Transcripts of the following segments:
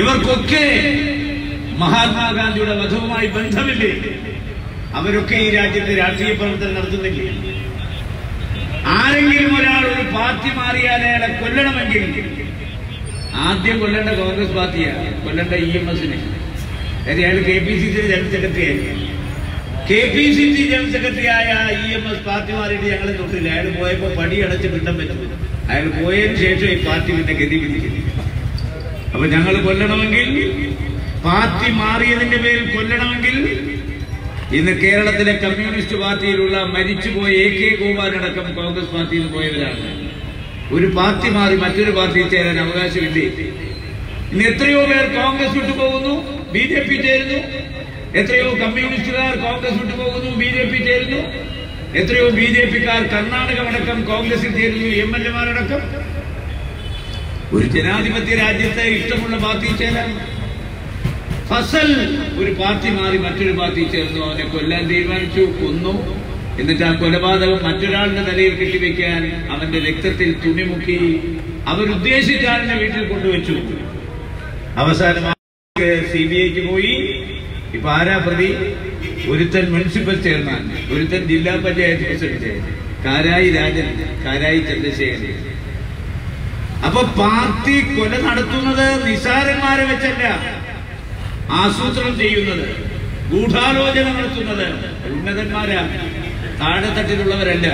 ഇവർക്കൊക്കെ മഹാത്മാഗാന്ധിയുടെ വധവുമായി ബന്ധമില്ലേ? അവരൊക്കെ ഈ രാജ്യത്ത് രാഷ്ട്രീയ പ്രവർത്തനം നടത്തുന്നില്ലേ? ആരെങ്കിലും ഒരാൾ ഒരു പാർട്ടി മാറിയാൽ അയാളെ കൊല്ലണമെങ്കിൽ ആദ്യം കൊല്ലേണ്ട കോൺഗ്രസ് പാർട്ടിയാണ് കൊല്ലേണ്ട ഇ എം എസിനെ. അയാൾ K P C C general secretary ആയി K P C C general secretary ആയ ഇ എം എസ് പാർട്ടി മാറിയിട്ട് ഞങ്ങളെ തൊട്ടില്ല. അയാൾ പോയപ്പോ പടി അടച്ച് കിട്ടാൻ പറ്റും അയാൾ പോയതിനു ശേഷം ഈ പാർട്ടി പിന്നെ ഗതി പിടിക്കുന്നു അപ്പൊ ഞങ്ങൾ കൊല്ലണമെങ്കിൽ പാർട്ടി മാറിയതിന്റെ പേരിൽ കൊല്ലണമെങ്കിൽ ഇന്ന് കേരളത്തിലെ കമ്മ്യൂണിസ്റ്റ് പാർട്ടിയിലുള്ള മരിച്ചുപോയ എ കെ ഗോപാലടക്കം കോൺഗ്രസ് പാർട്ടിയിൽ പോയവരാണ്. ഒരു പാർട്ടി മാറി മറ്റൊരു പാർട്ടിയിൽ ചേരാൻ അവകാശമില്ലേ? ഇന്ന് എത്രയോ പേർ കോൺഗ്രസ് വിട്ടു പോകുന്നു ബി ജെ പി ചേരുന്നു. എത്രയോ കമ്മ്യൂണിസ്റ്റുകാർ കോൺഗ്രസ് വിട്ടു പോകുന്നു ബി ജെ പി ചേരുന്നു. എത്രയോ ബി ജെ പിക്കാർ കർണാടകമടക്കം കോൺഗ്രസിൽ ചേരുന്നു എം എൽ എമാരടക്കം. ഒരു ജനാധിപത്യ രാജ്യത്തെ ഇഷ്ടമുള്ള പാർട്ടി ചേരാൻ. ഫസൽ ഒരു പാർട്ടി മാറി മറ്റൊരു പാർട്ടി ചേർന്നു. അവനെ കൊല്ലാൻ തീരുമാനിച്ചു കൊന്നു. എന്നിട്ട് ആ കൊലപാതകം മറ്റൊരാളുടെ നിലയിൽ കെട്ടിവെക്കാൻ അവന്റെ രക്തത്തിൽ തുണിമുക്കി അവരുദ്ദേശിച്ച ആളിനെ വീട്ടിൽ കൊണ്ടുവച്ചു. അവസാനം സി ബി ഐക്ക് പോയി. ഇപ്പൊ ആരാ പ്രതി? ഒരുത്തൻ മുനിസിപ്പൽ ചെയർമാൻ ഒരുത്തൻ ജില്ലാ പഞ്ചായത്ത് പ്രസിഡന്റ് കാരായി രാജൻ കാരായി ചന്ദ്രശേഖരൻ. അപ്പൊ പാർട്ടി കൊല നടത്തുന്നത് നിസാരന്മാരെ വെച്ചല്ല ആസൂത്രണം ചെയ്യുന്നത് ഗൂഢാലോചന നടത്തുന്നത് ഉന്നതന്മാരാ താഴെത്തട്ടിലുള്ളവരല്ല.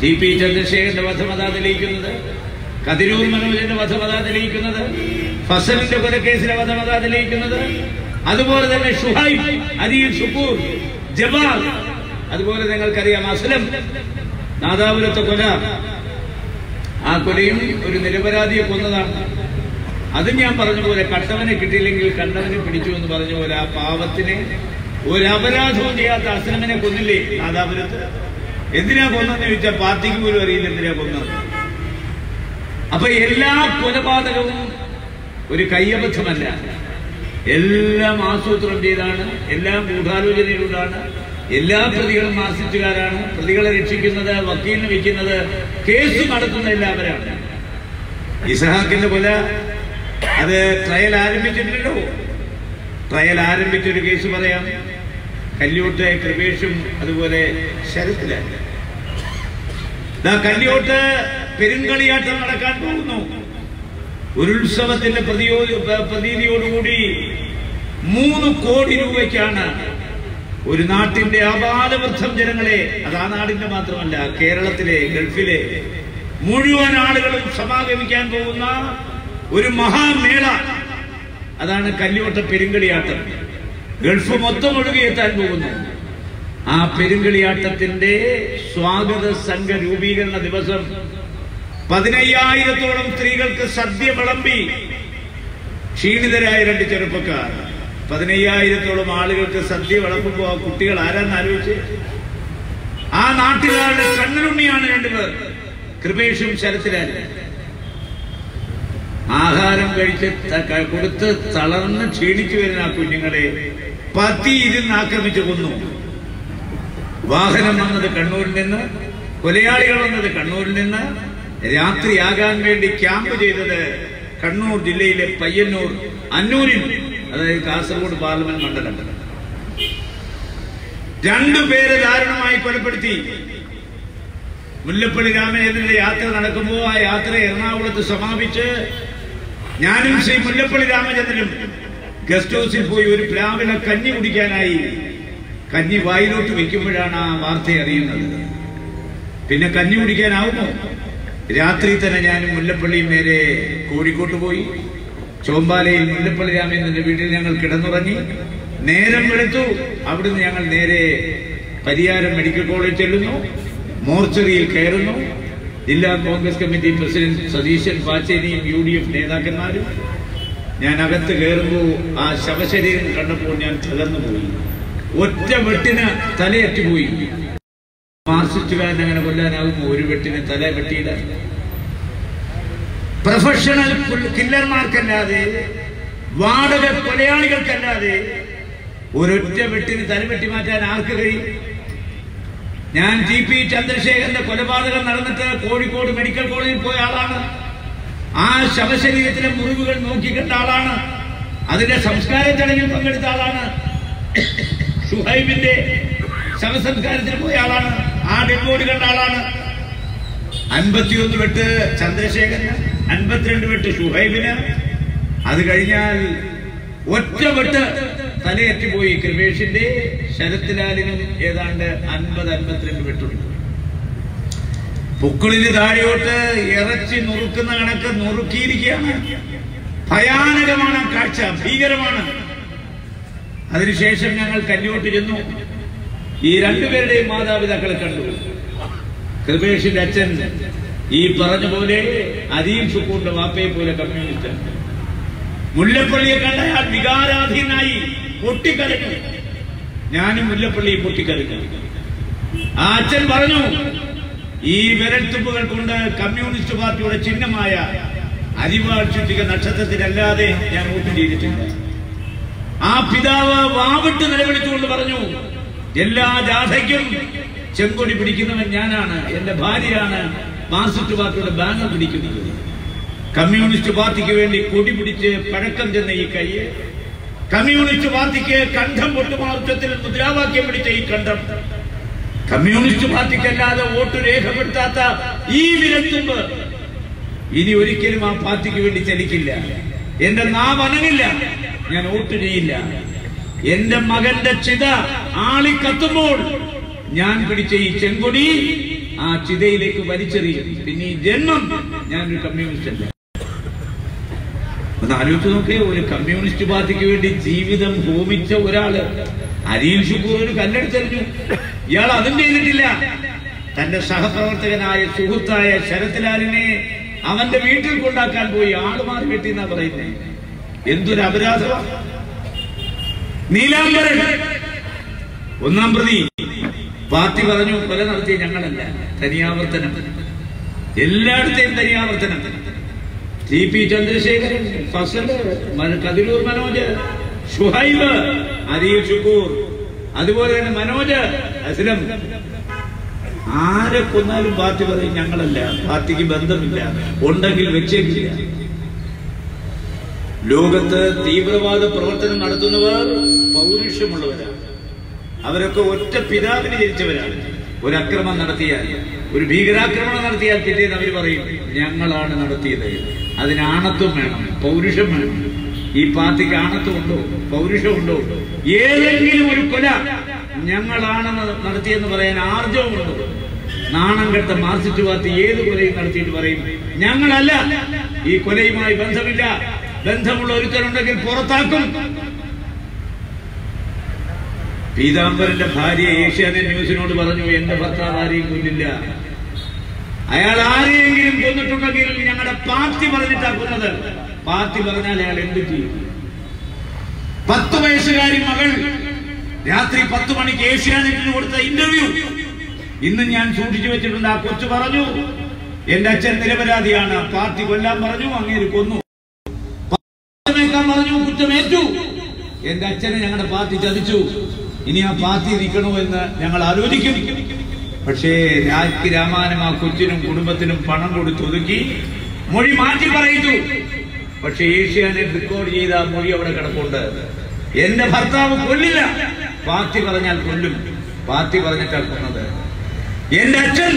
ടി പി ചന്ദ്രശേഖരന്റെ വധമത തെളിയിക്കുന്നത് കതിരൂർ മനോജന്റെ വധമത തെളിയിക്കുന്നത് ഫസലിന്റെ കൊലക്കേസിലെ വധമത തെളിയിക്കുന്നത് അതുപോലെ തന്നെ ഷുഹൈബ് അരിയിൽ ഷുക്കൂർ ജബാൽ അതുപോലെ നിങ്ങൾക്കറിയാം അസ്ലം നാദാപുരത്തെ കൊല ആ കൊലയും ഒരു നിരപരാധിയെ കൊന്നതാണ്. അതും ഞാൻ പറഞ്ഞ പോലെ കട്ടവനെ കിട്ടിയില്ലെങ്കിൽ കണ്ടവനെ പിടിച്ചു എന്ന് പറഞ്ഞ പോലെ ആ പാവത്തിനെ ഒരപരാധവും ചെയ്യാത്ത അസ്ലമിനെ കൊന്നില്ലേ നാദാപുരത്ത്? എന്തിനാ കൊന്നെന്ന് ചോദിച്ചാൽ പാർട്ടിക്ക് പോലും അറിയില്ല എന്തിനാ കൊന്നത്? അപ്പൊ എല്ലാ കൊലപാതകവും ഒരു കയ്യബദ്ധമല്ല. എല്ലാം ആസൂത്രണം ചെയ്താണ് എല്ലാം ഗൂഢാലോചനയിലൂടാണ് എല്ലാ പ്രതികളും മാർസിസ്റ്റുകാരാണ് പ്രതികളെ രക്ഷിക്കുന്നത് വക്കീലിന് വെക്കുന്നത് കേസ് നടത്തുന്ന എല്ലാവരാണ്. ഇസഹാക്കിന്റെ കൊല അത് ട്രയൽ ആരംഭിച്ചിട്ടില്ലല്ലോ. ട്രയൽ ആരംഭിച്ചൊരു കേസ് പറയാം. കല്യോട്ട് കൃപേഷും അതുപോലെ ശരത്തിലാണ്. കല്യോട്ട് പെരുങ്കളിയാട്ടം നടക്കാൻ പോകുന്നു. ഒരു ഉത്സവത്തിന്റെ പ്രതിയോ പ്രതീതിയോടുകൂടി മൂന്ന് കോടി രൂപയ്ക്കാണ് ഒരു നാട്ടിന്റെ അപാലവൃദ്ധം ജനങ്ങളെ അത് ആ നാടിന്റെ മാത്രമല്ല കേരളത്തിലെ ഗൾഫിലെ മുഴുവൻ ആളുകളും സമാഗമിക്കാൻ പോകുന്ന ഒരു മഹാമേള. അതാണ് കല്ലുവട്ട പെരുങ്കളിയാട്ടം. ഗൾഫ് മൊത്തം ഒഴുകിയെത്താൻ പോകുന്നു. ആ പെരുങ്കളിയാട്ടത്തിന്റെ സ്വാഗത സംഘ രൂപീകരണ ദിവസം പതിനയ്യായിരത്തോളം സ്ത്രീകൾക്ക് സദ്യ വിളമ്പി. ക്ഷീണിതരായ രണ്ട് ചെറുപ്പക്കാർ. പതിനയ്യായിരത്തോളം ആളുകൾക്ക് സദ്യ വിളമ്പുമ്പോ ആ കുട്ടികൾ ആരാന്ന് ആലോചിച്ച്? ആ നാട്ടുകാരുടെ കണ്ണനുണ്ണിയാണ് രണ്ടുപേർ കൃപേഷും ശരത്തിലാരും. ആഹാരം കഴിച്ച് കൊടുത്ത് തളർന്ന് ക്ഷീണിച്ചു വരുന്ന ആ കുഞ്ഞുങ്ങളെ പതി ഇരുന്ന് ആക്രമിച്ചു കൊന്നു. വാഹനം വന്നത് കണ്ണൂരിൽ നിന്ന് കൊലയാളികൾ വന്നത് കണ്ണൂരിൽ നിന്ന് രാത്രിയാകാൻ വേണ്ടി ക്യാമ്പ് ചെയ്തത് കണ്ണൂർ ജില്ലയിലെ പയ്യന്നൂർ അന്നൂരിൽ. അതായത് കാസർഗോഡ് പാർലമെന്റ് മണ്ഡലം. രണ്ടുപേരെ ദാരുണമായി കൊലപ്പെടുത്തി. മുല്ലപ്പള്ളി രാമചന്ദ്രന്റെ യാത്ര നടക്കുമ്പോൾ ആ യാത്ര എറണാകുളത്ത് സമാപിച്ച് ഞാനും ശ്രീ മുല്ലപ്പള്ളി രാമചന്ദ്രനും ഗസ്റ്റ് ഹൗസിൽ പോയി ഒരു പ്ലാവിലെ കഞ്ഞി കുടിക്കാനായി കഞ്ഞി വായിലോട്ട് വെക്കുമ്പോഴാണ് ആ വാർത്ത അറിയുന്നത്. പിന്നെ കഞ്ഞി കുടിക്കാനാവുമോ? രാത്രി തന്നെ ഞാൻ മുല്ലപ്പള്ളിയും നേരെ കോഴിക്കോട്ട് പോയി. ചോമ്പാലയിൽ മുല്ലപ്പള്ളി രാമേന്ദ്രന്റെ വീട്ടിൽ ഞങ്ങൾ കിടന്നുറങ്ങി നേരം വെളുത്തു അവിടുന്ന് ഞങ്ങൾ നേരെ പരിയാരം മെഡിക്കൽ കോളേജ് ചെല്ലുന്നു. മോർച്ചറിയിൽ കയറുന്നു. ജില്ലാ കോൺഗ്രസ് കമ്മിറ്റി പ്രസിഡന്റ് സതീശൻ പാച്ചേനിയും യു ഡി എഫ് നേതാക്കന്മാരും ഞാൻ അകത്ത് കയറുമ്പോൾ ആ ശവശരീരം കണ്ടപ്പോൾ ഞാൻ തകർന്നു പോയി. ഒറ്റ വെട്ടിന് തലയറ്റുപോയി മാർസിസ്റ്റുകാരൻ അങ്ങനെ കൊല്ലാനാകുമ്പോൾ ഒരു വെട്ടിന് തല വെട്ടിയിടാൻ പ്രൊഫഷണൽ കില്ലർമാർക്കല്ലാതെ വാടക കൊലയാളികൾക്കല്ലാതെ ഒരൊറ്റ വെട്ടിന് തലവെട്ടി മാറ്റാൻ ആർക്ക് കഴിയും? ഞാൻ ജി പി ചന്ദ്രശേഖരന്റെ കൊലപാതകം നടന്നിട്ട് കോഴിക്കോട് മെഡിക്കൽ കോളേജിൽ പോയ ആളാണ്. ആ ശവശരീരത്തിലെ മുറിവുകൾ നോക്കിക്കണ്ട ആളാണ്. അതിന്റെ സംസ്കാര ചടങ്ങിൽ പങ്കെടുത്ത ആളാണ്. ഷുഹൈബിന്റെ ശവസംസ്കാരത്തിന് പോയ ആളാണ്. ആ ഡെഡ് കണ്ട ആളാണ്. അൻപത്തിയൊന്ന് വെട്ട് ചന്ദ്രശേഖരന് അൻപത്തിരണ്ട് വെട്ട് ഷുഹൈബിന്. അത് കഴിഞ്ഞാൽ ഒറ്റ വെട്ട് തലയേറ്റുപോയി കൃപേഷിന്റെ ശരത്തിലാലിനും ഏതാണ്ട് അൻപത് അൻപത്തിരണ്ട് വെട്ടുണ്ട്. പൊക്കിളിന് താഴെയോട്ട് ഇറച്ചി നുറുക്കുന്ന കണക്ക് നുറുക്കിയിരിക്കുകയാണ്. ഭയാനകമാണ് കാഴ്ച ഭീകരമാണ്. അതിനുശേഷം ഞങ്ങൾ കല്ലോട്ട് ചെന്നു. ഈ രണ്ടുപേരുടെയും മാതാപിതാക്കളെ കണ്ടു. കൃപേഷിന്റെ അച്ഛൻ ഈ പറഞ്ഞ പോലെ അരീം സുക്കൂറിന്റെ വാപ്പയെ പോലെ കമ്മ്യൂണിസ്റ്റ് മുല്ലപ്പള്ളിയെ കണ്ട അയാൾ വികാരാധീനായി പൊട്ടിക്കരഞ്ഞു. ഞാനും മുല്ലപ്പള്ളിയെ പൊട്ടിക്കരഞ്ഞു. ആ അച്ഛൻ പറഞ്ഞു ഈ വിരൽത്തുമ്പുകൾ കൊണ്ട് കമ്മ്യൂണിസ്റ്റ് പാർട്ടിയുടെ ചിഹ്നമായ അരിവാൾ ചുറ്റിക നക്ഷത്രത്തിനല്ലാതെ ഞാൻ വോട്ട് ചെയ്തിട്ടില്ല. ആ പിതാവ് വാവിട്ട് നിലവിളിച്ചുകൊണ്ട് പറഞ്ഞു എല്ലാ ജാഥയ്ക്കും ചെങ്കൊടി പിടിക്കുന്നവൻ ഞാനാണ് എന്റെ ഭാര്യയാണ് മാർക്സിസ്റ്റ് പാർട്ടിയുടെ ബാനർ പിടിക്കുന്നത്. കമ്മ്യൂണിസ്റ്റ് പാർട്ടിക്ക് വേണ്ടി കൊടി പിടിച്ച് പഴക്കം ചെന്ന ഈ കൈയെ കമ്മ്യൂണിസ്റ്റ് പാർട്ടിക്ക് കണ്ഠം പൊട്ടുമാർച്ചത്തിൽ മുദ്രാവാക്യം പിടിച്ച ഈ കണ്ഠം കമ്മ്യൂണിസ്റ്റ് പാർട്ടിക്കല്ലാതെ വോട്ട് രേഖപ്പെടുത്താത്ത ഈ വിരത്തുമ്പ് ഇനി ഒരിക്കലും ആ പാർട്ടിക്ക് വേണ്ടി ചലിക്കില്ല. എന്റെ നാം അനങ്ങില്ല ഞാൻ വോട്ട് ചെയ്യില്ല. എന്റെ മകന്റെ ചിത ആളിക്കത്തുമ്പോൾ ഞാൻ പിടിച്ച ഈ ചെങ്കൊടി ആ ചിതയിലേക്ക് വലിച്ചെറിയും. പിന്നെ ഈ ജന്മം ഞാനൊരു കമ്മ്യൂണിസ്റ്റ് അല്ല ഒന്ന് ആലോചിച്ച് നോക്കേ ഒരു കമ്മ്യൂണിസ്റ്റ് പാർട്ടിക്ക് വേണ്ടി ജീവിതം ഹോമിച്ച ഒരാൾ അരിയിൽ ഒരു കല്ലെടുത്തെറിഞ്ഞു. ഇയാൾ അതും ചെയ്തിട്ടില്ല. തന്റെ സഹപ്രവർത്തകനായ സുഹൃത്തായ ശരത്ലാലിനെ അവന്റെ വീട്ടിൽ കൊണ്ടാക്കാൻ പോയി ആൾ മാറി വെട്ടി എന്നാ പറയുന്നത് എന്തൊരു അപരാധമാണ് നീലാംബരൻ ഒന്നാം പ്രതി. പാർട്ടി പറഞ്ഞു കൊല നടത്തിയ ഞങ്ങളല്ല തനിയാവർത്തനം. എല്ലായിടത്തെയും തനിയാവർത്തനം. ടി പി ചന്ദ്രശേഖരൻ ഫസൽ കതിരൂർ മനോജ് ഷുഹൈബ് അരിയിൽ ഷുക്കൂർ അതുപോലെ തന്നെ മനോജ് അസ്ലം. ആരെ കൊന്നാലും പാർട്ടി പറയും ഞങ്ങളല്ല പാർട്ടിക്ക് ബന്ധമില്ല ഉണ്ടെങ്കിൽ വെച്ചേക്കില്ല. ലോകത്ത് തീവ്രവാദ പ്രവർത്തനം നടത്തുന്നവർ പൗരുഷമുള്ളവരാണ്. അവരൊക്കെ ഒറ്റ പിതാവിന് ജനിച്ചവരാണ്. ഒരു അക്രമം നടത്തിയാൽ ഒരു ഭീകരാക്രമണം നടത്തിയാൽ പിറ്റേന്ന് അവർ പറയും ഞങ്ങളാണ് നടത്തിയത്. അതിന് ആണത്വം വേണം പൗരുഷം വേണം. ഈ പാർട്ടിക്ക് ആണത്വം ഉണ്ടോ? പൗരുഷം ഉണ്ടോ? ഏതെങ്കിലും ഒരു കൊല ഞങ്ങളാണ് നടത്തിയെന്ന് പറയാൻ ആർജവമുണ്ടോ നാണം കെട്ട മാർസിറ്റ് പാർട്ടി ഏത് കൊലയും നടത്തിയിട്ട് പറയും ഞങ്ങളല്ല. ഈ കൊലയുമായി ബന്ധമില്ല. ബന്ധമുള്ള ഒരുത്തരുണ്ടെങ്കിൽ പുറത്താക്കും. പീതാംബരന്റെ ഭാര്യ ഏഷ്യാനെറ്റ് ന്യൂസിനോട് പറഞ്ഞു എന്റെ ഭർത്താവ് ആരെയും കൊല്ലില്ല അയാൾ ആരെയെങ്കിലും കൊന്നിട്ടുണ്ടെങ്കിൽ ഞങ്ങളുടെ പാർട്ടി പറഞ്ഞിട്ടാ കൊന്നത്. പാർട്ടി പറഞ്ഞാൽ അയാൾ എന്ത് ചെയ്യും? പത്ത് വയസ്സുകാരി മകൾ രാത്രി പത്ത് മണിക്ക് ഏഷ്യാനെറ്റിന് കൊടുത്ത ഇന്റർവ്യൂ. ഇന്ന് ഞാൻ സൂക്ഷിച്ചു വെച്ചിട്ടുണ്ട്. ആ കൊച്ചു പറഞ്ഞു എന്റെ അച്ഛൻ നിരപരാധിയാണ്. പാർട്ടി കൊല്ലാൻ പറഞ്ഞു അങ്ങേര് കൊന്നു. പറഞ്ഞു കുറ്റമേറ്റു. എന്റെ അച്ഛനെ ഞങ്ങളുടെ പാർട്ടി ചതിച്ചു. ഇനി ആ പാർട്ടി നിൽക്കണോ എന്ന് ഞങ്ങൾ ആലോചിക്കും. പക്ഷേ രാജ്ക്ക് രാമാനും ആ കൊച്ചിനും കുടുംബത്തിനും പണം കൊടുത്തൊതുക്കി മൊഴി മാറ്റി പറയുന്നു. പക്ഷെ ഏഷ്യാനെറ്റ് റെക്കോർഡ് ചെയ്ത മൊഴി അവിടെ കിടപ്പുണ്ട്. എന്റെ ഭർത്താവ് കൊല്ലില്ല. പാർട്ടി പറഞ്ഞാൽ കൊല്ലും. പാർട്ടി പറഞ്ഞിട്ടാണ് കൊന്നത്. എന്റെ അച്ഛൻ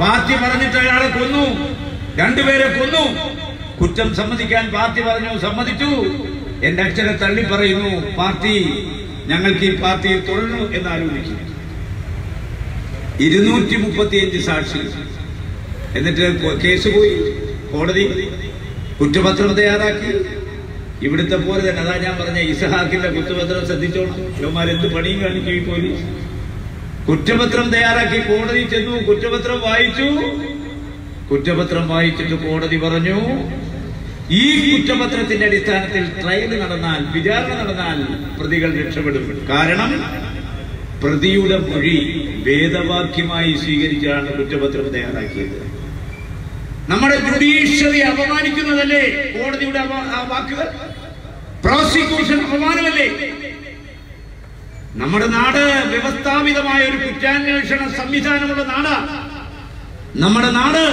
പാർട്ടി പറഞ്ഞിട്ട് അയാളെ കൊന്നു. രണ്ടുപേരെ കൊന്നു. കുറ്റം സമ്മതിക്കാൻ പാർട്ടി പറഞ്ഞു സമ്മതിച്ചു. എന്റെ അച്ഛനെ തള്ളി പറയുന്നു പാർട്ടി ഞങ്ങൾക്ക് ഈ പാർട്ടിയിൽ തുടരണോ എന്ന് ആലോചിക്കും ഇരുന്നൂറ്റി മുപ്പത്തിയഞ്ച് സാക്ഷി എന്നിട്ട് കേസ് പോയി. കോടതി കുറ്റപത്രം തയ്യാറാക്കി. ഇവിടുത്തെ പോലെ തന്നെ അതാ ഞാൻ പറഞ്ഞ ഇസഹാക്കിന്റെ കുറ്റപത്രം ശ്രദ്ധിച്ചോണം. ഇവന്മാരെന്ത് പണിയും കാണിക്കും ഈ പോലീസ്? കുറ്റപത്രം തയ്യാറാക്കി കോടതി ചെന്നു. കുറ്റപത്രം വായിച്ചു. കുറ്റപത്രം വായിച്ചിട്ട് കോടതി പറഞ്ഞു ഈ കുറ്റപത്രത്തിന്റെ അടിസ്ഥാനത്തിൽ ട്രയൽ നടന്നാൽ വിചാരണ നടന്നാൽ പ്രതികൾ രക്ഷപ്പെടും. കാരണം പ്രതിയുടെ മൊഴി വേദവാക്യമായി സ്വീകരിച്ചാണ് കുറ്റപത്രം തയ്യാറാക്കിയത്. നമ്മുടെ ജുഡീഷ്യറി അപമാനിക്കുന്നതല്ലേ? കോടതിയുടെ വാക്കുകൾ? പ്രോസിക്യൂഷൻ അപമാനമല്ലേ? നമ്മുടെ നാട് വ്യവസ്ഥാപിതമായ ഒരു കുറ്റാന്വേഷണ സംവിധാനമുള്ള നാടാ. നമ്മുടെ നാട്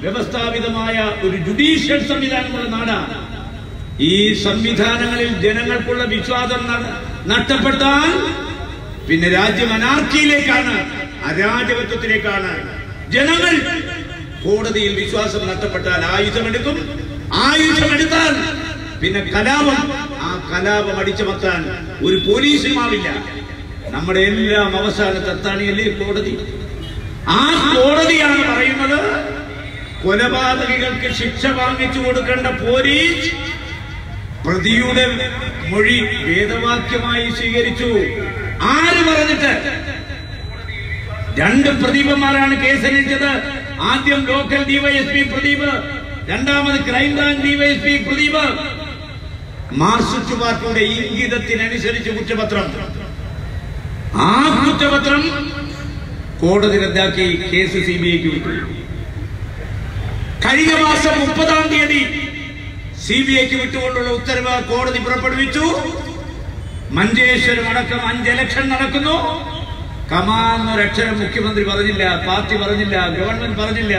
വ്യവസ്ഥാപിതമായ ഒരു ജുഡീഷ്യൽ സംവിധാനമുള്ള നാടാണ്. ഈ സംവിധാനങ്ങളിൽ ജനങ്ങൾക്കുള്ള വിശ്വാസം നഷ്ടപ്പെട്ടാൽ പിന്നെ രാജ്യം അനാർക്കിയിലേക്കാണ് അരാജകത്വത്തിലേക്കാണ്. ജനങ്ങൾ കോടതിയിൽ വിശ്വാസം നഷ്ടപ്പെട്ടാൽ ആയുധമെടുക്കും ആയുധമെടുത്താൽ പിന്നെ കലാപം ആ കലാപം അടിച്ചമർത്താൻ ഒരു പോലീസുമാവില്ല. നമ്മുടെ എല്ലാം അവസാനത്തെ അത്താണിയല്ലേ കോടതി? ആ കോടതിയാണ് പറയുന്നത് കൊലപാതകികൾക്ക് ശിക്ഷ വാങ്ങിച്ചു കൊടുക്കേണ്ട പോലീസ് പ്രതിയുടെ മൊഴി വേദവാക്യമായി സ്വീകരിച്ചു. ആര് പറഞ്ഞിട്ട്? രണ്ട് പ്രദീപന്മാരാണ് കേസന്വേഷിച്ചത് ആദ്യം ലോക്കൽ ഡിവൈഎസ്പി പ്രദീപ് രണ്ടാമത് ക്രൈംബ്രാഞ്ച് ഡിവൈഎസ്പി പ്രദീപ്. മാർസിസ്റ്റ് പാർട്ടിയുടെ ഇംഗിതത്തിനനുസരിച്ച് കുറ്റപത്രം. ആ കുറ്റപത്രം കോടതി റദ്ദാക്കി കേസ് സി ബി ഐക്ക് വിട്ടു. കഴിഞ്ഞ മാസം മുപ്പതാം തീയതി സി ബി ഐക്ക് വിട്ടുകൊണ്ടുള്ള ഉത്തരവ് കോടതി പുറപ്പെടുവിച്ചു. മഞ്ചേശ്വരം അടക്കം അഞ്ച് ഇലക്ഷൻ നടക്കുന്നു. കമാന്നൊരക്ഷരം മുഖ്യമന്ത്രി പറഞ്ഞില്ല പാർട്ടി പറഞ്ഞില്ല ഗവൺമെന്റ് പറഞ്ഞില്ല.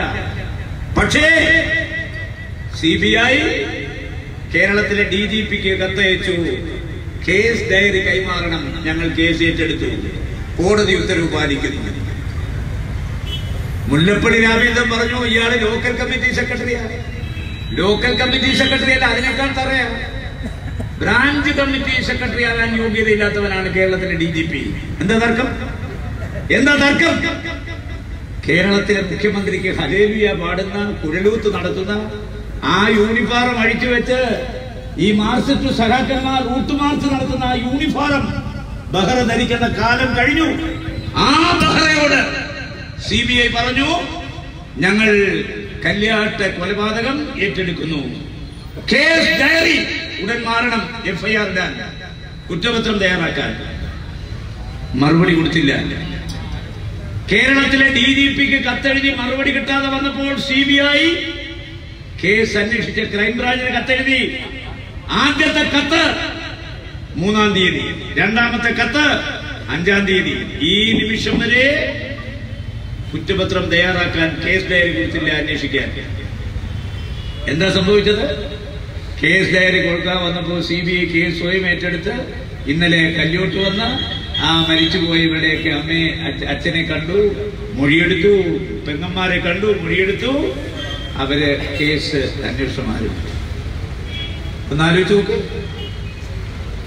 പക്ഷേ സി ബി ഐ കേരളത്തിലെ ഡി ജി പിക്ക് കത്തയച്ചു. കേസ് ഡയറി കൈമാറണം ഞങ്ങൾ കേസ് ഏറ്റെടുത്തു. കോടതി ഉത്തരവ് പാലിക്കുന്നു. മുല്ലപ്പള്ളി രാമചന്ദ്രൻ പറഞ്ഞു ഇയാൾ ലോക്കൽ കമ്മിറ്റി സെക്രട്ടറിയാണ് ലോക്കൽ കമ്മിറ്റി സെക്രട്ടറി അല്ല അതിനേക്കാൾ തറയാ. ബ്രാഞ്ച് കമ്മിറ്റി സെക്രട്ടറി ആകാൻ യോഗ്യതയില്ലാത്തവനാണ് കേരളത്തിലെ ഡി ജി പി എന്താ തർക്കം? എന്താ തർക്കം? കേരളത്തിലെ മുഖ്യമന്ത്രിക്ക് ഹലേലിയ പാടുന്ന കുഴലൂത്ത് നടത്തുന്ന ആ യൂണിഫോം അഴിച്ചു വെച്ച് ഈ മാർക്സിസ്റ്റ് സഹാക്കന്മാർ ഊട്ടുമാർച്ച് നടത്തുന്ന ആ യൂണിഫോം ബഹറ ധരിക്കുന്ന കാലം കഴിഞ്ഞു. ആ ബഹ്റയോട് സി ബി ഐ പറഞ്ഞു ഞങ്ങൾ കല്യാട്ട കൊലപാതകം ഏറ്റെടുക്കുന്നു. കേസ് ഡയറി ഉടൻ മാറണം എഫ്ഐആർ ഇടാൻ. കുറ്റപത്രം തയ്യാറാക്കാൻ. മറുപടി കൊടുത്തില്ല. കേരളത്തിലെ ഡി ജി പിക്ക് കത്തെഴുതി മറുപടി കിട്ടാതെ വന്നപ്പോൾ സി ബി ഐ കേസ് അന്വേഷിച്ച ക്രൈംബ്രാഞ്ചിന് കത്തെഴുതി. ആദ്യത്തെ കത്ത് മൂന്നാം തീയതി രണ്ടാമത്തെ കത്ത് അഞ്ചാം തീയതി. ഈ നിമിഷം വരെ കുറ്റപത്രം തയ്യാറാക്കാൻ കേസ് ഡയറി കൊടുത്തില്ല അന്വേഷിക്കാൻ? എന്താ സംഭവിച്ചത്? കേസ് ഡയറി കൊടുക്കാൻ വന്നപ്പോൾ സി ബി ഐ കേസ് സ്വയം ഏറ്റെടുത്ത് ഇന്നലെ കല്യോട്ട് വന്ന ആ മരിച്ചുപോയവരുടെയൊക്കെ അമ്മയെ അച്ഛ- അച്ഛനെ കണ്ടു മൊഴിയെടുത്തു പെങ്ങന്മാരെ കണ്ടു മൊഴിയെടുത്തു. അവർ കേസ് അന്വേഷണം ആരംഭിച്ചു. ഒന്ന് ആലോചിച്ച് നോക്ക്.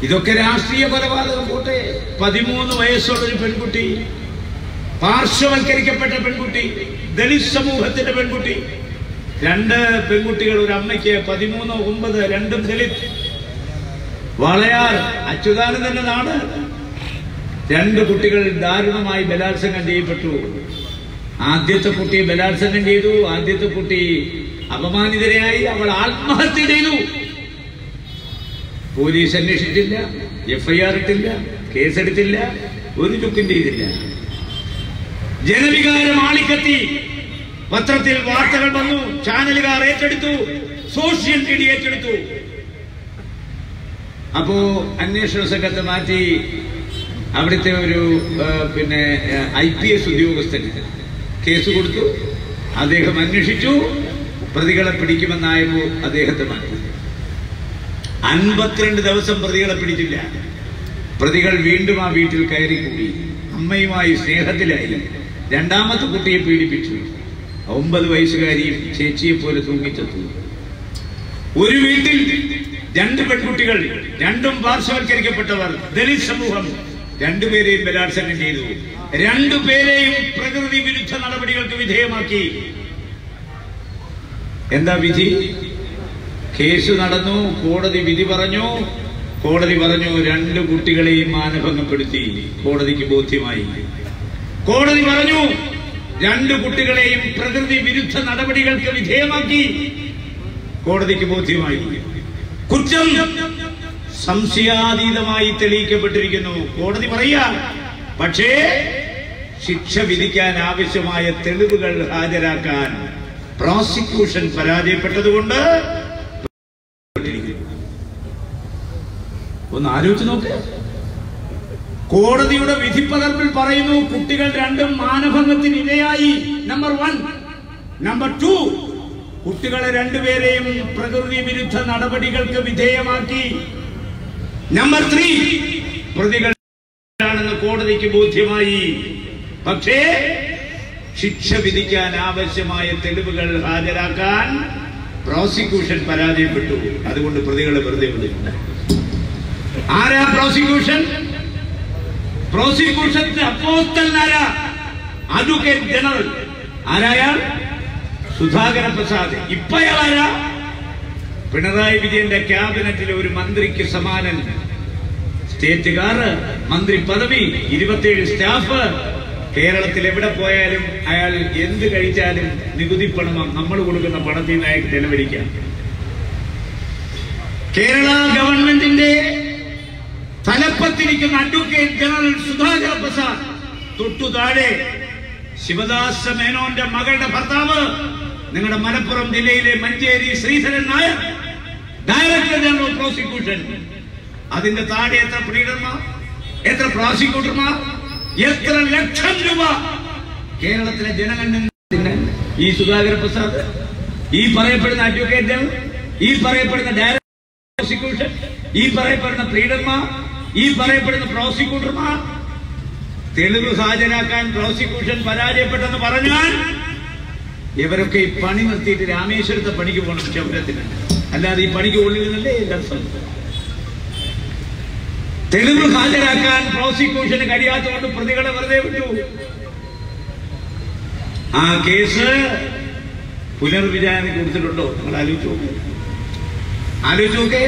ഇതൊക്കെ രാഷ്ട്രീയ കൊലപാതകം പോട്ടെ. പതിമൂന്ന് വയസ്സുള്ള ഒരു പെൺകുട്ടി പാർശ്വവൽക്കരിക്കപ്പെട്ട പെൺകുട്ടി ദളിത് സമൂഹത്തിന്റെ പെൺകുട്ടി. രണ്ട് പെൺകുട്ടികൾ ഒരു അമ്മയ്ക്ക് പതിമൂന്ന് ഒമ്പത് രണ്ടും ദളിത്. വളയാർ അച്യുതാനന്ദന്റെ നാട്. രണ്ട് കുട്ടികൾ ദാരുണമായി ബലാത്സംഗം ചെയ്യപ്പെട്ടു. ആദ്യത്തെ കുട്ടി ബലാത്സംഗം ചെയ്തു ആദ്യത്തെ കുട്ടി അപമാനിതരായി അവൾ ആത്മഹത്യ ചെയ്തു. പോലീസ് അന്വേഷിച്ചില്ല എഫ്ഐആർ ഇട്ടില്ല കേസെടുത്തില്ല ഒരു ചുക്കും ചെയ്തില്ല. ജനവികാരം ആളിക്കത്തി. പത്രത്തിൽ വാർത്തകൾ വന്നു ചാനലുകാർ ഏറ്റെടുത്തു സോഷ്യൽ മീഡിയ ഏറ്റെടുത്തു. അപ്പോ അന്വേഷണ സംഘത്തെ മാറ്റി അവിടുത്തെ ഒരു പിന്നെ ഐ പി എസ് ഉദ്യോഗസ്ഥൻ കേസ് കൊടുത്തു. അദ്ദേഹം അന്വേഷിച്ചു. പ്രതികളെ പിടിക്കുമെന്നായപ്പോ അദ്ദേഹത്തെ മാറ്റി. അൻപത്തിരണ്ട് ദിവസം പ്രതികളെ പിടിച്ചില്ല. പ്രതികൾ വീണ്ടും ആ വീട്ടിൽ കയറി കൂടി അമ്മയുമായി സ്നേഹത്തിലായി. രണ്ടാമത്തെ കുട്ടിയെ പീഡിപ്പിച്ചു. ഒമ്പത് വയസ്സുകാരിയും ചേച്ചിയെ പോലെ തൂങ്ങിച്ചെത്തു. ഒരു വീട്ടിൽ രണ്ട് പെൺകുട്ടികൾ രണ്ടും പാർശ്വവൽക്കരിക്കപ്പെട്ടവർ ദലിത് സമൂഹം രണ്ടുപേരെയും ബലാത്സംഗം ചെയ്തു. രണ്ടുപേരെയും പ്രകൃതി വിരുദ്ധ നടപടികൾക്ക് വിധേയമാക്കി. എന്താ വിധി? കേസ് നടന്നു കോടതി വിധി പറഞ്ഞു. കോടതി പറഞ്ഞു രണ്ട് കുട്ടികളെയും മാനഭംഗപ്പെടുത്തി കോടതിക്ക് ബോധ്യമായി. കോടതി പറഞ്ഞു രണ്ടു കുട്ടികളെയും പ്രകൃതി വിരുദ്ധ നടപടികൾക്ക് വിധേയമാക്കി. കോടതിക്ക് ബോധ്യമായി കുറ്റം സംശയാതീതമായി തെളിയിക്കപ്പെട്ടിരിക്കുന്നു. കോടതി പറയാ പക്ഷേ ശിക്ഷ വിധിക്കാൻ ആവശ്യമായ തെളിവുകൾ ഹാജരാക്കാൻ പ്രോസിക്യൂഷൻ പരാജയപ്പെട്ടതുകൊണ്ട് ഒന്ന് ആലോചിച്ച് നോക്ക്. കോടതിയുടെ വിധിപ്പകർപ്പിൽ പറയുന്നു കുട്ടികൾ രണ്ടും മാനഭംഗത്തിന് ഇരയായി. നമ്പർ വൺ നമ്പർ ടു കുട്ടികളെ രണ്ടുപേരെയും പ്രകൃതി വിരുദ്ധ നടപടികൾക്ക് വിധേയമാക്കി. നമ്പർ ത്രീ പ്രതികൾ കോടതിക്ക് ബോധ്യമായി. പക്ഷേ ശിക്ഷ വിധിക്കാൻ ആവശ്യമായ തെളിവുകൾ ഹാജരാക്കാൻ പ്രോസിക്യൂഷൻ പരാജയപ്പെട്ടു. അതുകൊണ്ട് പ്രതികളെ വെറുതെ വിളിക്കുന്നു ആരാ പ്രോസിക്യൂഷൻ പ്രോസിക്യൂഷൻ അപ്പോസ്തലനാരാ അഡ്വക്കേറ്റ് ജനറൽ. ആരായാൽ സുധാകര പ്രസാദ്. ഇപ്പൊ ആരാ പിണറായി വിജയന്റെ ക്യാബിനറ്റിലെ ഒരു മന്ത്രിക്ക് സമാനൻ. സ്റ്റേറ്റുകാർ മന്ത്രി പദവി ഇരുപത്തിയേഴ് സ്റ്റാഫ്. കേരളത്തിൽ എവിടെ പോയാലും അയാൾ എന്ത് കഴിച്ചാലും നികുതി പണം നമ്മൾ കൊടുക്കുന്ന പണത്തിൽ നിന്ന് അയാൾക്ക് ചെലവഴിക്കാം. കേരള ഗവൺമെന്റിന്റെ തലപ്പത്തിരിക്കുന്ന അഡ്വക്കേറ്റ് ജനറൽ സുധാകര പ്രസാദ് തൊട്ടു താഴെ ശിവദാസ മേനോന്റെ മകളുടെ ഭർത്താവ് നിങ്ങളുടെ മലപ്പുറം ജില്ലയിലെ Manjeri Sreedharan Nair director general prosecution അതിന്റെ താഴെ എത്ര പ്രീഡർമാർ? എത്ര പ്രോസിക്യൂട്ടർമാർ എത്ര ലക്ഷം രൂപ? കേരളത്തിലെ നിന്ന് ഈ സുധാകര പ്രസാദ് ഈ പറയപ്പെടുന്ന അഡ്വക്കേറ്റ് ഈ പറയപ്പെടുന്ന ഡയറക്ടർ പ്രോസിക്യൂഷൻ ഈ പറയപ്പെടുന്ന പ്രീഡർമാർ ഈ പറയപ്പെടുന്ന പ്രോസിക്യൂട്ടർമാർ തെളിവ് ഹാജരാക്കാൻ പ്രോസിക്യൂഷൻ പരാജയപ്പെട്ടെന്ന് പറഞ്ഞാൽ ഇവരൊക്കെ ഈ പണി നിർത്തിയിട്ട് രാമേശ്വരത്തെ പണിക്ക് പോകണം ശബരത്തിന്. അല്ലാതെ ഈ പണിക്ക് ഉള്ളിൽ നിന്നല്ലേ അർത്ഥം തെളിവ് ഹാജരാക്കാൻ പ്രോസിക്യൂഷന് കഴിയാത്തതുകൊണ്ട് പ്രതികളെ വെറുതെ വിട്ടു. ആ കേസ് പുനർവിചാരണ കൊടുത്തിട്ടുണ്ടോ? നിങ്ങൾ ആലോചിച്ചു നോക്കൂ. ആലോചിച്ചു നോക്കേ.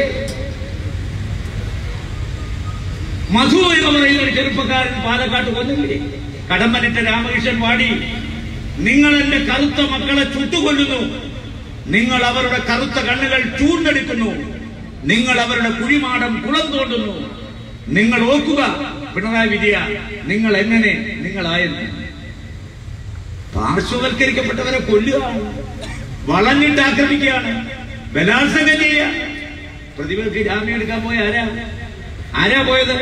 മധു എന്ന് പറയുന്ന ഒരു ചെറുപ്പക്കാരൻ പാലക്കാട്ട് കൊല്ലില്ലേ കടമ്പനിട്ട രാമകൃഷ്ണൻ വാടി നിങ്ങൾ എന്റെ കറുത്ത മക്കളെ ചുട്ടുകൊല്ലുന്നു. നിങ്ങൾ അവരുടെ കറുത്ത കണ്ണുകൾ ചൂണ്ടെടുക്കുന്നു. നിങ്ങൾ അവരുടെ കുഴിമാടം കുളം തോണ്ടുന്നു. നിങ്ങൾ ഓക്കുക പിണറായി വിജയ നിങ്ങൾ എങ്ങനെ? നിങ്ങളായെന്ന് പാർശ്വവൽക്കരിക്കപ്പെട്ടവരെ കൊല്ലുകയാണ് വളഞ്ഞിട്ട് ആക്രമിക്കുകയാണ്. ബലാത്സംഗം ചെയ്യുക. പ്രതിപക്ഷ ജാമ്യം എടുക്കാൻ പോയ ആരാ? ആരാ പോയത്?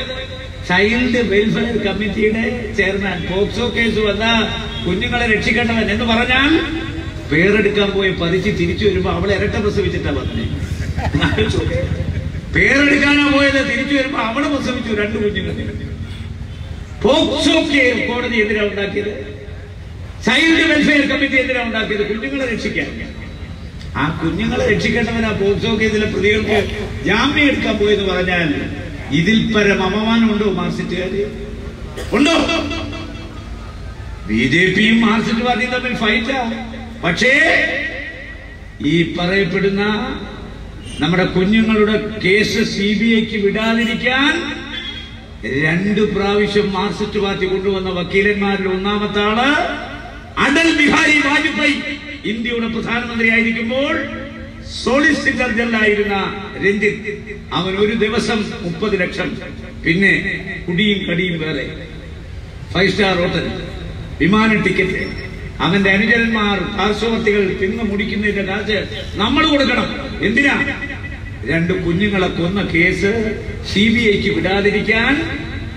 ചൈൽഡ് വെൽഫെയർ കമ്മിറ്റിയുടെ ചെയർമാൻ. പോക്സോ കേസ് വന്ന കുഞ്ഞുങ്ങളെ രക്ഷിക്കേണ്ടവൻ എന്ന് പറഞ്ഞാൽ പേരെടുക്കാൻ പോയി പതിച്ച് തിരിച്ചു വരുമ്പോ അവളെ ഇരട്ട പ്രസവിച്ചിട്ടാ വന്നേ. പേരെടുക്കാനാ പോയത്? തിരിച്ചു വരുമ്പോ അവളെ പ്രസവിച്ചു രണ്ട് കുഞ്ഞുങ്ങളെ. പോക്സോ കേസ് കോടതി എതിരാ ഉണ്ടാക്കിയത്? ചൈൽഡ് വെൽഫെയർ കമ്മിറ്റി എതിരാ ഉണ്ടാക്കിയത്? കുഞ്ഞുങ്ങളെ രക്ഷിക്കാൻ. ആ കുഞ്ഞുങ്ങളെ രക്ഷിക്കേണ്ടവനാ പോക്സോ കേസിലെ പ്രതികൾക്ക് ജാമ്യം എടുക്കാൻ പോയെന്ന് പറഞ്ഞാൽ ഇതിൽ പരം അപമാനം ഉണ്ടോ? മാർസിറ്റുകാര് ഉണ്ടോ? ബി ജെ പിയും മാർക്സിസ്റ്റ് പാർട്ടിയും തമ്മിൽ ഫൈറ്റാ പക്ഷേ ഈ പറയപ്പെടുന്ന നമ്മുടെ കുഞ്ഞുങ്ങളുടെ കേസ് സി ബി ഐക്ക് വിടാതിരിക്കാൻ രണ്ട് പ്രാവശ്യം മാർക്സിസ്റ്റ് പാർട്ടി കൊണ്ടുവന്ന വക്കീലന്മാരിൽ ഒന്നാമത്തെ അടൽ ബിഹാരി വാജ്പേയി ഇന്ത്യയുടെ പ്രധാനമന്ത്രിയായിരിക്കുമ്പോൾ സോളിസിറ്റർ ജനറലായിരുന്ന രഞ്ജിത്ത്. അവൻ ഒരു ദിവസം മുപ്പത് ലക്ഷം. പിന്നെ കുടിയും കടിയും വേറെ. ഫൈവ് സ്റ്റാർ ഹോട്ടൽ വിമാന ടിക്കറ്റ്. അവന്റെ അനുചരന്മാർ പാർശ്വവർത്തികൾ തിന്നു മുടിക്കുന്നതിന്റെ കാശ് നമ്മൾ കൊടുക്കണം. എന്തിനാ? രണ്ട് കുഞ്ഞുങ്ങളെ കൊന്ന കേസ് സി ബി ഐക്ക് വിടാതിരിക്കാൻ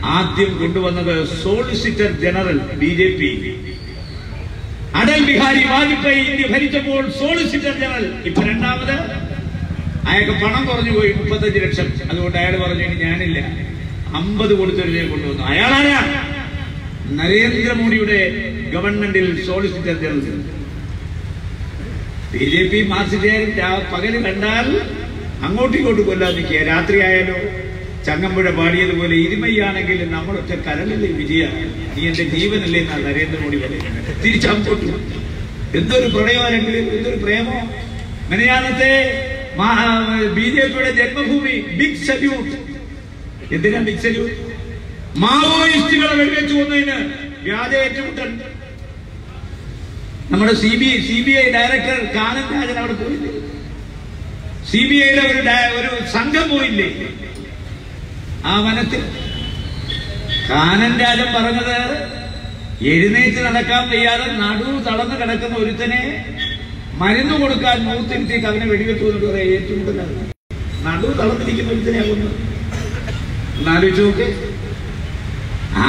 ആദ്യം കൊണ്ടുവന്നത് solicitor general B J P. Atal Bihari Vajpayee India ഭരിച്ചപ്പോൾ solicitor general. ഇപ്പൊ രണ്ടാമത്? അയാൾക്ക് പണം കുറഞ്ഞു പോയി മുപ്പത്തഞ്ച് ലക്ഷം. അതുകൊണ്ട് അയാൾ പറഞ്ഞു ഞാനില്ല. അമ്പത് കൊടുത്തൊരു കൊണ്ടുവന്നു. അയാളാരാ? നരേന്ദ്രമോദിയുടെ ഗവൺമെന്റിൽ solicitor general B J P മാർക്സിസ്റ്റുകാരും രാ- പകൽ കണ്ടാൽ അങ്ങോട്ടും ഇങ്ങോട്ടും കൊല്ലാതിരിക്കുക. രാത്രി ആയാലോ ചങ്ങമ്പുഴ പാടിയതുപോലെ ഇരുമയാണെങ്കിൽ നമ്മളൊറ്റ കരലല്ലേ വിജയ നീ എന്റെ ജീവനല്ലേ എന്നാ നരേന്ദ്രമോദി പറയുന്നത്. തിരിച്ചങ്ങോട്ട് എന്തൊരു പ്രണയമാണെങ്കിൽ എന്തൊരു പ്രേമോ? മെനയാനത്തെ ബി ജെ പിയുടെ ജന്മഭൂമി ബിഗ് സല്യൂട്ട് എന്തിനാ ബിഗ് സല്യൂട്ട് മാവോയിസ്റ്റുകളെ വെടിവെച്ചു കൊന്നതിന് വ്യാജ ഏറ്റുമുട്ടൽ. നമ്മുടെ C B C B I director Kanan Rajan അവിടെ പോയില്ലേ? സി ബി ഐയുടെ ഒരു ഒരു സംഘം പോയില്ലേ? ആ വനത്തിൽ. കാനൻ രാജൻ പറഞ്ഞത് എഴുന്നേറ്റ് നടക്കാൻ വയ്യാതെ നടു തളർന്നു കിടക്കുന്ന ഒരുത്തനെ മരുന്ന് കൊടുക്കാൻ മൂത്തിരുത്തേക്ക് അവനെ വെടിവെച്ചു എന്നിട്ട് പറയാം ഏറ്റുമുട്ടുന്നത് നടു തളർന്നിരിക്കുന്ന ഒരുത്തനെ കൊന്നത് എന്നാലോചിച്ച് നോക്ക്.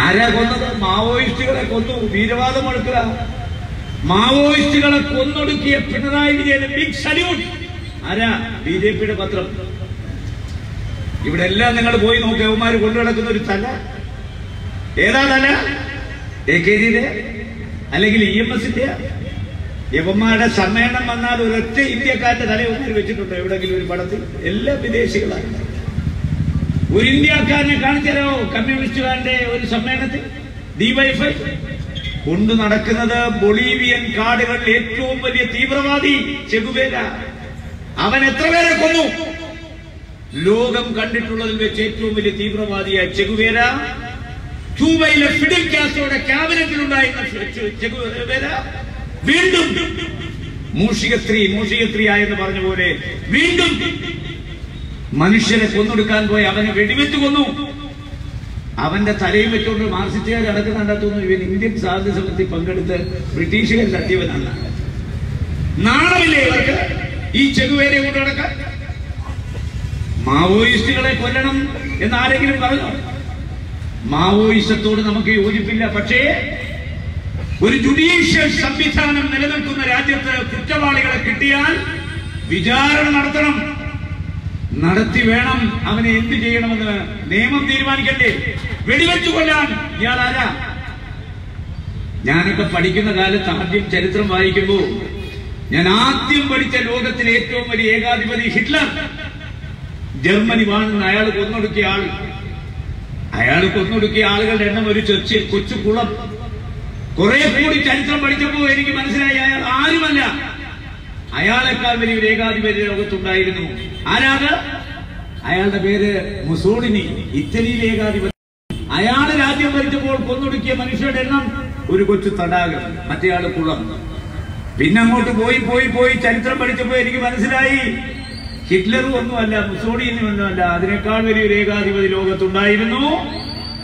ആരാ കൊന്നത്? മാവോയിസ്റ്റുകളെ കൊന്നു. വീരവാദം എടുക്കുക മാവോയിസ്റ്റുകളെ കൊന്നൊടുക്കിയ പിണറായി വിജയന് ബിഗ് സല്യൂട്ട് ആരാ? ബി ജെ പിയുടെ പത്രം. ഇവിടെ എല്ലാം നിങ്ങൾ പോയി നോക്കി അവന്മാർ കൊണ്ടു ഒരു തല. ഏതാ തല? എ കെ ജിയുടെ? അല്ലെങ്കിൽ ഇ എം എസിന്റെ? യവന്മാരുടെ സമ്മേളനം വന്നാൽ ഒരൊറ്റ ഇന്ത്യക്കാരന്റെ തല ഒന്നിൽ വെച്ചിട്ടുണ്ടോ എവിടെങ്കിലും ഒരു പടത്തിൽ? എല്ലാ വിദേശികളാണ്. ഒരു ഇന്ത്യക്കാരനെ കാണിച്ചതോ? കമ്മ്യൂണിസ്റ്റുകാരന്റെ ഒരു സമ്മേളനത്തിൽ? ഡിവൈഫൈ കൊണ്ടു നടക്കുന്നത് ബൊളീവിയൻ കാടുകളിൽ ഏറ്റവും വലിയ തീവ്രവാദി ചെഗുവേല. അവൻ എത്ര പേരെ കൊന്നു? ലോകം കണ്ടിട്ടുള്ളതിൽ വെച്ച് ഏറ്റവും വലിയ തീവ്രവാദിയായ ചെഗുവേര ക്യൂബയിലെ ഫിഡിൽ കാസ്ട്രോയുടെ ക്യാബിനറ്റിലുണ്ടായിരുന്ന ചെഗുവേര വീണ്ടും മൂഷികസ്ത്രീ മൂഷികസ്ത്രീ എന്ന് പറഞ്ഞ പോലെ വീണ്ടും മനുഷ്യനെ കൊന്നൊടുക്കാൻ പോയി അവനെ വെടിവെച്ച് കൊന്നു. അവന്റെ തലയും വെച്ചുകൊണ്ട് മാർസിസ്റ്റുകാർ നടക്കുന്നുണ്ടെത്തുന്നു ഇവൻ ഇന്ത്യൻ സാധ്യ സമരത്തിൽ പങ്കെടുത്ത് ബ്രിട്ടീഷുകാർ തട്ടിയവനാണ്. ഇവർക്ക് ഈ ചെകുവേരെ കൊണ്ട് നടക്കാൻ മാവോയിസ്റ്റുകളെ കൊല്ലണം എന്ന് ആരെങ്കിലും പറഞ്ഞു? മാവോയിസത്തോട് നമുക്ക് യോജിപ്പില്ല. പക്ഷേ ഒരു ജുഡീഷ്യൽ സംവിധാനം നിലനിൽക്കുന്ന രാജ്യത്ത് കുറ്റവാളികളെ കിട്ടിയാൽ വിചാരണ നടത്തണം. നടത്തി വേണം അവനെ എന്ത് ചെയ്യണമെന്ന് നിയമം തീരുമാനിക്കട്ടെ വെടിവെച്ചു കൊല്ലാൻ ഇയാൾ ആരാ? ഞാനൊക്കെ പഠിക്കുന്ന കാലത്ത് ആദ്യം ചരിത്രം വായിക്കുമ്പോൾ ഞാൻ ആദ്യം പഠിച്ച ലോകത്തിലെ ഏറ്റവും വലിയ ഏകാധിപതി ഹിറ്റ്ലർ. ജർമ്മനി വാങ്ങുന്ന അയാൾ കൊന്നൊടുക്കിയ ആൾ അയാൾ കൊന്നൊടുക്കിയ ആളുകളുടെ എണ്ണം ഒരു ചൊച്ച് കൊച്ചു കുളം. കുറെ കൂടി ചരിത്രം പഠിച്ചപ്പോ എനിക്ക് മനസ്സിലായി അയാൾ ആരുമല്ല. അയാളെക്കാൾ വലിയ ഒരു ഏകാധിപതി ലോകത്തുണ്ടായിരുന്നു. ആരാത് അയാളുടെ പേര് മുസോളിനി ഇറ്റലിയിലെ ഏകാധിപതി അയാൾ രാജ്യം ഭരിച്ചപ്പോൾ കൊന്നൊടുക്കിയ മനുഷ്യരുടെ എണ്ണം ഒരു കൊച്ചു തടാകം മറ്റേയാൾ കുളം. പിന്നെ അങ്ങോട്ട് പോയി പോയി പോയി ചരിത്രം പഠിച്ചപ്പോ എനിക്ക് മനസ്സിലായി. ഹിറ്റ്ലറും ഒന്നുമല്ല മുസോളിയനും ഒന്നുമല്ല അതിനേക്കാൾ വലിയൊരു ഏകാധിപതി ലോകത്തുണ്ടായിരുന്നു.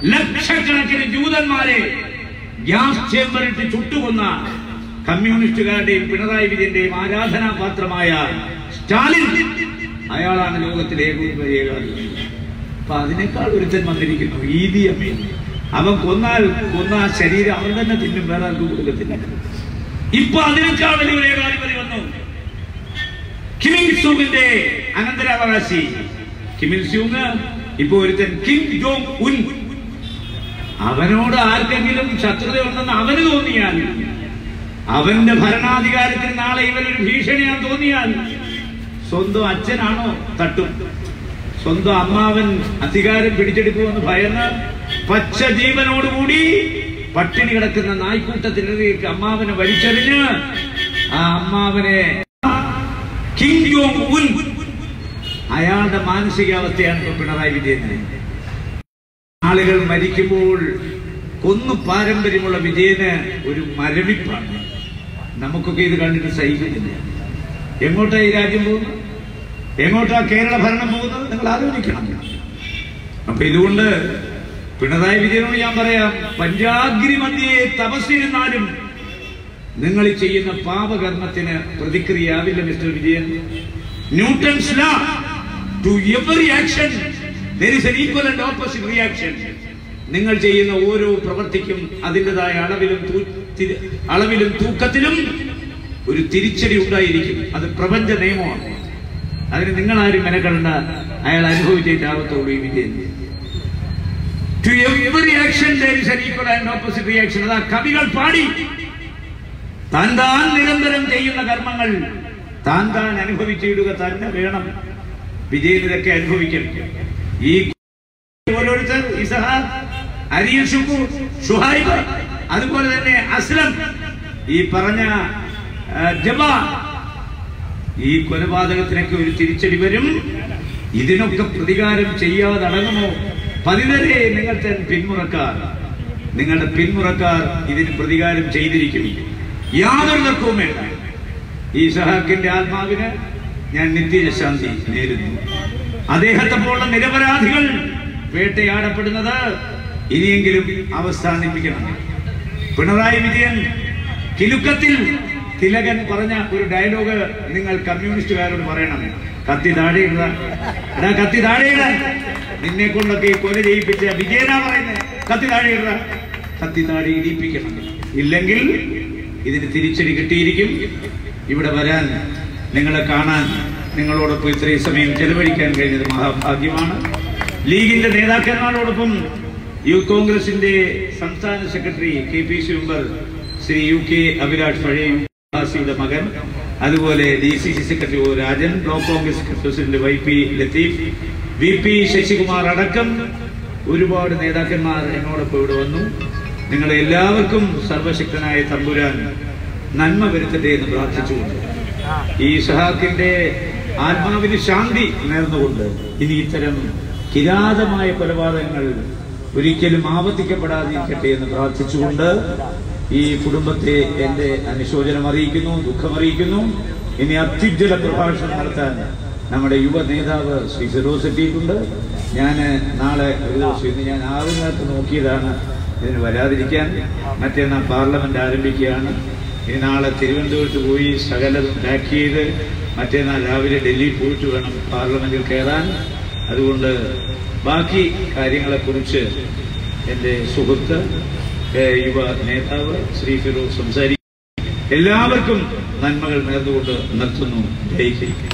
ലക്ഷക്കണക്കിന് ജൂതന്മാരെ ഗ്യാസ് ചേമ്പറിട്ട് ചുട്ടുകൊന്ന കമ്മ്യൂണിസ്റ്റുകാരുടെയും പിണറായി വിജയന്റെയും ആരാധനാപാത്രമായ സ്റ്റാലിൻ അയാളാണ് ലോകത്തിലെ ഏക- ഏകാധിപതി അപ്പൊ അതിനേക്കാൾ ഒരുത്തൻ വന്നിരിക്കുന്നു അമീൻ അവൻ കൊന്നാൽ കൊന്ന ശരീരം അവൻ തന്നെ തിന്നും വേറെ ആർക്കും കൊടുക്കത്തില്ല. ഇപ്പൊ അതിനേക്കാൾ വലിയൊരു ഏകാധിപതി വന്നു. കിമിൽ സൂങ്ങിന്റെ അനന്തരാവകാശി. കിമിൽ സൂങ് ഇപ്പൊ ഒരുത്തൻ കിം ജോങ് ഉൻ അവനോട് ആർക്കെങ്കിലും ശത്രുതയുണ്ടെന്ന് അവന് തോന്നിയാൽ അവന്റെ ഭരണാധികാരത്തിന് നാളെ ഇവനൊരു ഭീഷണിയാൻ തോന്നിയാൽ സ്വന്തം അച്ഛനാണോ തട്ടും? സ്വന്തം അമ്മാവൻ അധികാരം പിടിച്ചെടുക്കുമെന്ന് ഭയന്ന് പച്ച ജീവനോടുകൂടി പട്ടിണി കിടക്കുന്ന നായ്ക്കൂട്ടത്തിനിടയിലേക്ക് അമ്മാവനെ വലിച്ചെറിഞ്ഞ് ആ അമ്മാവനെ കിങ് ജോങ് ഉൻ അയാളുടെ മാനസികാവസ്ഥയാണ് ഇപ്പൊ പിണറായി വിജയന് ആളുകൾ മരിക്കുമ്പോൾ കൊന്നു പാരമ്പര്യമുള്ള വിജയന് ഒരു മരവിപ്പാണ്. നമുക്കൊക്കെ ഇത് കണ്ടിട്ട് സഹിക്കുന്നില്ല. എങ്ങോട്ടാ ഈ രാജ്യം പോകുന്നത്? എങ്ങോട്ടാ കേരള ഭരണം പോകുന്നത്? നിങ്ങൾ ആലോചിക്കണം. അപ്പൊ ഇതുകൊണ്ട് പിണറായി വിജയനോട് ഞാൻ പറയാം പഞ്ചാഗ്രി മധ്യേ തപസ്സിരുന്നാലും നിങ്ങൾ ചെയ്യുന്ന പാപകർമ്മത്തിന് പ്രതിക്രിയാവില്ല mister Vijayan. Newton's law to every action there is നിങ്ങൾ ചെയ്യുന്ന ഓരോ പ്രവൃത്തിക്കും അതിന്റെതായ അളവിലും അളവിലും തൂക്കത്തിലും ഒരു തിരിച്ചടി ഉണ്ടായിരിക്കും. അത് പ്രപഞ്ച നിയമമാണ്. അതിന് നിങ്ങൾ ആരും മെനക്കെടേണ്ട അയാൾ അനുഭവിച്ചിട്ടാവത്തോളൂ ഈ Vijayan. To every action there is an equal and opposite reaction. അതാ കവികൾ പാടി. താൻ താൻ നിരന്തരം ചെയ്യുന്ന കർമ്മങ്ങൾ. താൻ താൻ അനുഭവിച്ചിടുക തന്നെ വേണം. വിജയത്തിലൊക്കെ അനുഭവിക്കും ഈ ഓരോരുത്തർ അരിയൽ ഷുഹൈബ് അതുപോലെ തന്നെ അസ്ലം ഈ പറഞ്ഞ ജബ ഈ കൊലപാതകത്തിനൊക്കെ ഒരു തിരിച്ചടി വരും. ഇതിനൊക്കെ പ്രതികാരം ചെയ്യാതെ അടങ്ങുമോ? പതിതരെ നിങ്ങൾ തൻ പിന്മുറക്കാർ. നിങ്ങളുടെ പിന്മുറക്കാർ ഇതിന് പ്രതികാരം ചെയ്തിരിക്കും യാതൊരു തർക്കവും വേണ്ട. ഈ സഹാക്കിന്റെ ആത്മാവിന് ഞാൻ നിത്യശാന്തി നേരുന്നു. അദ്ദേഹത്തെ പോലുള്ള നിരപരാധികൾ വേട്ടയാടപ്പെടുന്നത് ഇനിയെങ്കിലും അവസാനിപ്പിക്കണം. പിണറായി വിജയൻ കിലുക്കത്തിൽ തിലകൻ പറഞ്ഞ ഒരു ഡയലോഗ് നിങ്ങൾ കമ്മ്യൂണിസ്റ്റുകാരോട് പറയണം. കത്തി താഴെയിടുക കത്തി താഴെയിട നിന്നെ കൊണ്ടൊക്കെ ഈ കൊല ചെയ്യിപ്പിച്ച വിജയനാ പറയുന്നത് കത്തി താഴെയിടുക കത്തി താഴെ ഇടിപ്പിക്കണം. ഇല്ലെങ്കിൽ ഇതിന് തിരിച്ചടി കിട്ടിയിരിക്കും. ഇവിടെ വരാൻ നിങ്ങളെ കാണാൻ നിങ്ങളോടൊപ്പം ഇത്രയും സമയം ചെലവഴിക്കാൻ കഴിഞ്ഞത് മഹാഭാഗ്യമാണ്. ലീഗിന്റെ നേതാക്കന്മാരോടൊപ്പം യൂത്ത് കോൺഗ്രസിന്റെ സംസ്ഥാന secretary K P C member Shri U K Abhilash പഴയ മകൻ അതുപോലെ D C C secretary O Rajan block Congress president Y P Latheef V P Sasikumar അടക്കം ഒരുപാട് നേതാക്കന്മാർ എന്നോടൊപ്പം ഇവിടെ വന്നു. നിങ്ങളെ എല്ലാവർക്കും സർവശക്തനായ തമ്പുരാൻ നന്മ വരുത്തട്ടെ എന്ന് പ്രാർത്ഥിച്ചുകൊണ്ട് ഈ സഹാക്കിന്റെ ആത്മാവിന് ശാന്തി നേർന്നുകൊണ്ട് ഇനി ഇത്തരം കിരാതമായ കൊലപാതകങ്ങൾ ഒരിക്കലും ആവർത്തിക്കപ്പെടാതിരിക്കട്ടെ എന്ന് പ്രാർത്ഥിച്ചുകൊണ്ട് ഈ കുടുംബത്തെ എന്റെ അനുശോചനം അറിയിക്കുന്നു ദുഃഖം അറിയിക്കുന്നു. ഇനി അത്യുജ്വല പ്രഭാഷണം നടത്താൻ നമ്മുടെ യുവ നേതാവ് ശ്രീ ഫിറോസ് എത്തിയിട്ടുണ്ട്. ഞാൻ നാളെ ഒരു ദിവസം ഇന്ന് ഞാൻ ആവുന്നേരത്ത് നോക്കിയതാണ്. ഇതിന് വരാതിരിക്കാൻ മറ്റേന്നാ പാർലമെന്റ് ആരംഭിക്കുകയാണ്. ഇനി നാളെ തിരുവനന്തപുരത്ത് പോയി സകലതും പാക്ക് ചെയ്ത് മറ്റന്നാൾ രാവിലെ ഡൽഹിയിൽ പോയിട്ട് വേണം പാർലമെന്റിൽ കയറാൻ. അതുകൊണ്ട് ബാക്കി കാര്യങ്ങളെക്കുറിച്ച് എന്റെ സുഹൃത്ത് യുവ നേതാവ് ശ്രീ ഫിറോസ് സംസാരിക്കും. എല്ലാവർക്കും നന്മകൾ നേർന്നുകൊണ്ട് നിർത്തുന്നു. ജയ് ഹിന്ദ്.